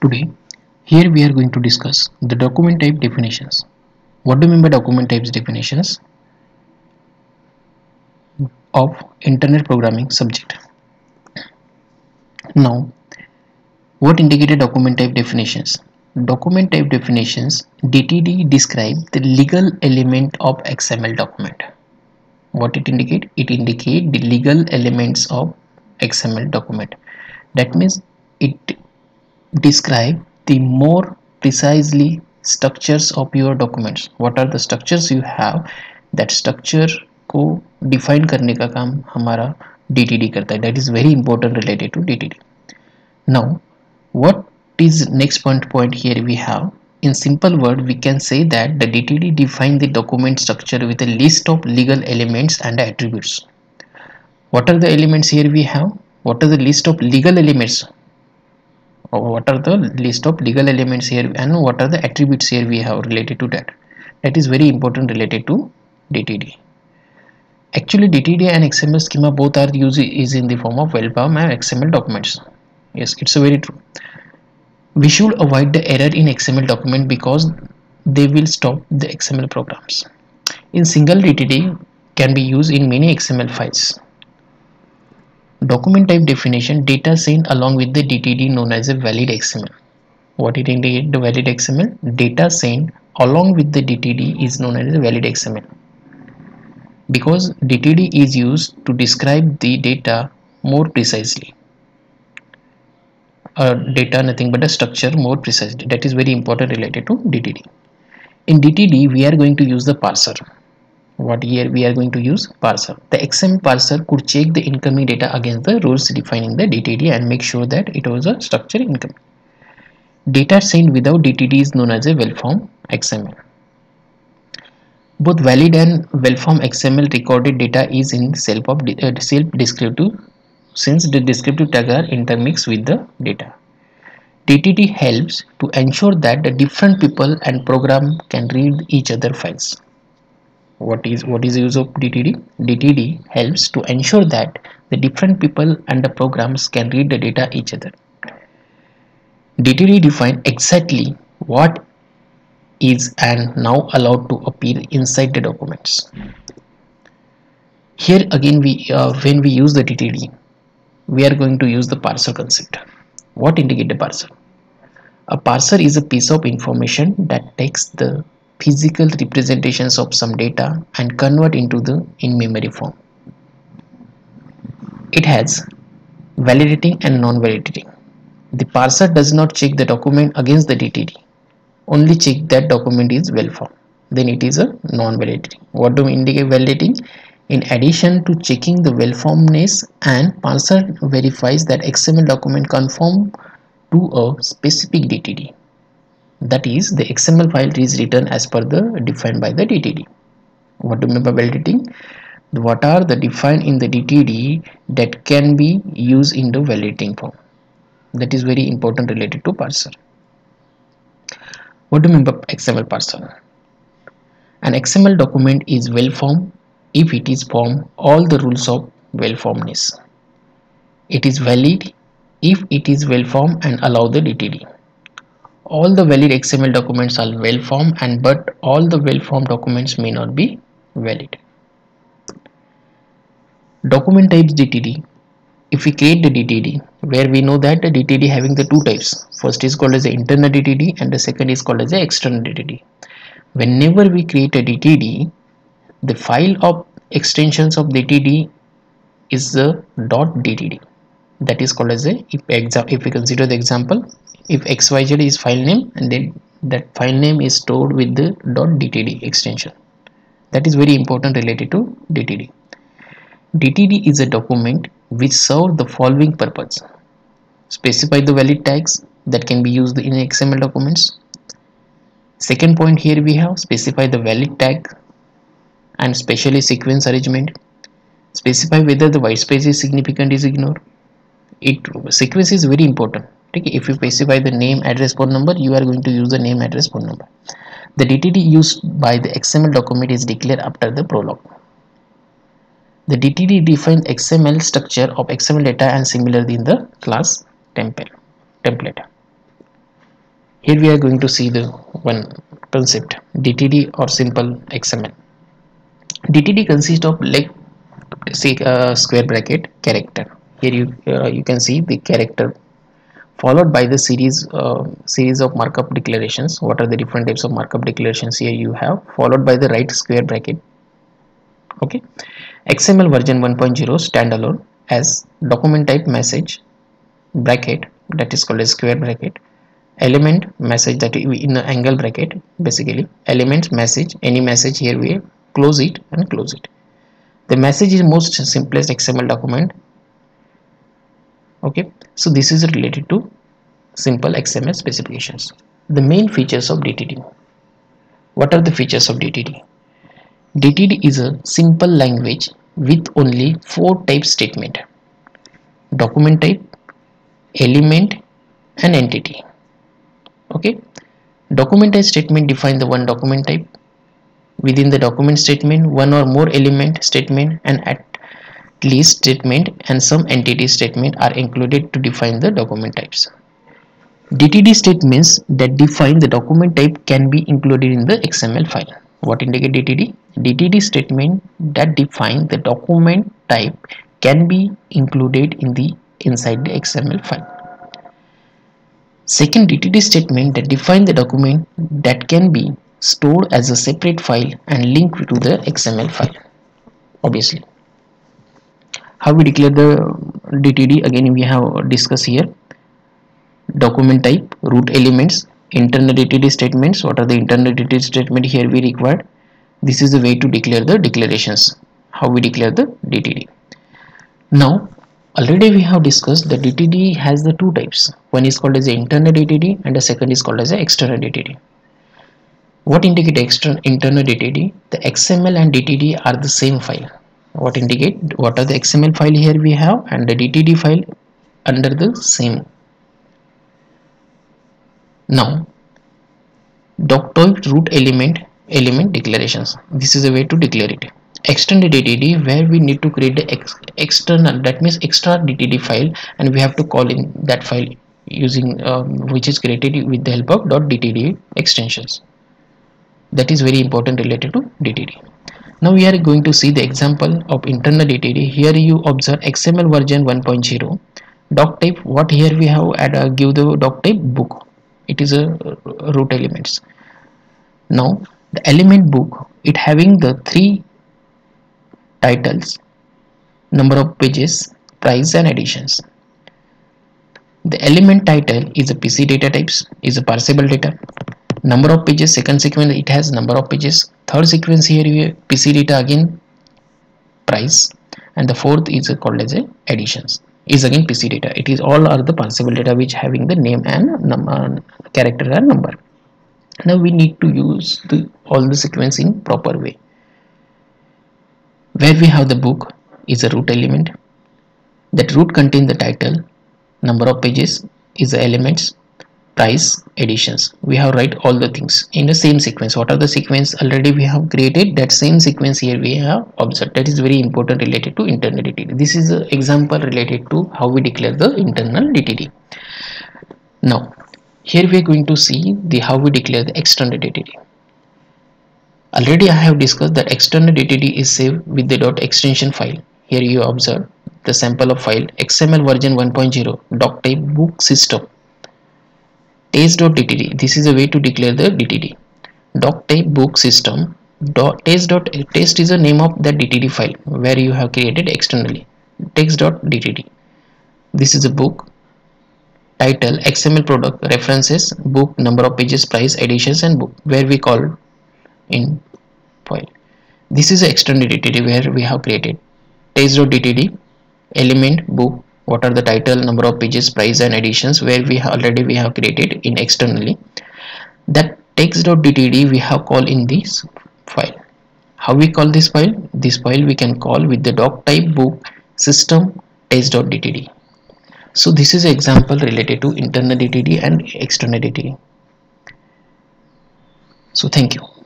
Today, here we are going to discuss the document type definitions. What do you mean by document types definitions of internet programming subject? Now, what indicate document type definitions? Document type definitions DTD describe the legal element of XML document. What it indicate? It indicate the legal elements of XML document. That means it describe the more precisely structures of your documents what are the structures you have that structure को define करने का काम हमारा DTD करता है that is very important related to DTD now what is next point point here we have in simple word we can say that the DTD define the document structure with a list of legal elements and attributes what are the elements here we have what are the list of legal elements What are the list of legal elements here and what are the attributes here we have related to that? That is very important related to DTD actually DTD and XML schema both are used is in the form of WebForm and XML documents. Yes it's very true. We should avoid the error in XML document because they will stop the XML programs. In single DTD can be used in many XML files document type definition data sent along with the DTD known as a valid XML what it indicate the valid XML data sent along with the DTD is known as a valid XML because DTD is used to describe the data more precisely. Uh, data nothing but a structure more precisely that is very important related to DTD in DTD we are going to use the parser what here we are going to use? Parser. The XML parser could check the incoming data against the rules defining the DTD and make sure that it was a structure incoming. Data sent without DTD is known as a well form XML both valid and well form XML recorded data is in self of uh, self descriptive since the descriptive tags are intermixed with the data. DTD helps to ensure that the different people and program can read each other files what is what is the use of DTD DTD helps to ensure that the different people and the programs can read the data each other. DTD define exactly what is and now allowed to appear inside the documents. Here again we uh, when we use the DTD we are going to use the parser concept. What indicate the parser? A parser is a piece of information that takes the physical representations of some data and convert into the in-memory form. It has validating and non-validating. The parser does not check the document against the DTD, only check that document is well formed. Then it is a non-validating. What do we indicate validating? In addition to checking the well-formedness and parser verifies that XML document conform to a specific DTD that is the XML file is written as per the defined by the DTD what do you mean by validating what are the defined in the DTD that can be used in the validating form? That is very important related to parser. What do you mean by XML parser? An XML document is well formed if it is formed all the rules of well formedness. It is valid if it is well formed and allow the DTD all the valid XML documents are well formed and but all the well formed documents may not be valid. Document types DTD. If we create the DTD where we know that the DTD having the two types first is called as the internal DTD and the second is called as the external DTD. Whenever we create a DTD the file of extensions of DTD is the .dtd that is called as a if, if we consider the example if xyz is file name and then that file name is stored with the .dtd extension. That is very important related to DTD DTD is a document which serves the following purpose. Specify the valid tags that can be used in XML documents. Second point here we have specify the valid tag and specially sequence arrangement. Specify whether the white space is significant is ignored. It sequence is very important if you specify the name address phone number you are going to use the name address phone number. The DTD used by the XML document is declared after the prologue. The DTD defines XML structure of XML data and similarly in the class template template. Here we are going to see the one concept DTD or simple XML DTD consists of like say uh, square bracket character. Here you uh, you can see the character followed by the series uh, series of markup declarations. What are the different types of markup declarations here you have? Followed by the right square bracket. Okay. Xml version 1.0 standalone as document type message bracket that is called a square bracket. Element message that in the angle bracket basically. Elements message any message here we close it and close it. The message is most simplest xml document okay so this is related to simple xml specifications. The main features of dtd what are the features of dtd dtd is a simple language with only four type statement document type element and entity. Okay document type statement define the one document type. Within the document statement one or more element statement and at least statement and some entity statement are included to define the document types DTD statements that define the document type can be included in the XML file. What indicate DTD? DTD statement that define the document type can be included in the inside the XML file. Second DTD statement that define the document that can be stored as a separate file and linked to the XML file obviously how we declare the DTD again we have discussed here. Document type root elements internal DTD statements. What are the internal DTD statement here we required? This is the way to declare the declarations. How we declare the DTD now already we have discussed that DTD has the two types. One is called as the internal DTD and the second is called as the external DTD what indicate external internal DTD the XML and DTD are the same file what indicate what are the XML file here we have and the DTD file under the same. Now DOCTYPE root element element declarations. This is a way to declare it. External DTD where we need to create the ex external that means extra DTD file and we have to call in that file using um, which is created with the help of .dtd extensions. That is very important related to DTD. Now we are going to see the example of internal DTD. Here you observe XML version 1.0 doc type. What here we have add uh, give the doc type book. It is a uh, root elements. Now the element book it having the three titles, number of pages, price and editions. The element title is a PC data types is a parsable data number of pages second sequence it has number of pages. Third sequence here you have pc data again price. And the fourth is called as a additions is again pc data. It is all are the possible data which having the name and number uh, character and number. Now we need to use the all the sequence in proper way. Where we have the book is a root element. That root contain the title. Number of pages is the elements price editions we have write all the things in the same sequence. What are the sequence already we have created? That same sequence here we have observed. That is very important related to internal DTD this is an example related to how we declare the internal DTD now here we are going to see the how we declare the external DTD already I have discussed that external DTD is saved with the dot extension file. Here you observe the sample of file XML version 1.0 doc type book system test.dtd this is a way to declare the dtd doc type book system. Dot test dot test is the name of the dtd file where you have created externally. Text.dtd this is a book. Title xml product references book number of pages price editions and book where we call in file. This is external dtd where we have created. Test.dtd element book what are the title number of pages price and editions where we already we have created in externally? That text.dtd we have called in this file. How we call this file? This file we can call with the doc type book system text.dtd so this is example related to internal dtd and external dtd so thank you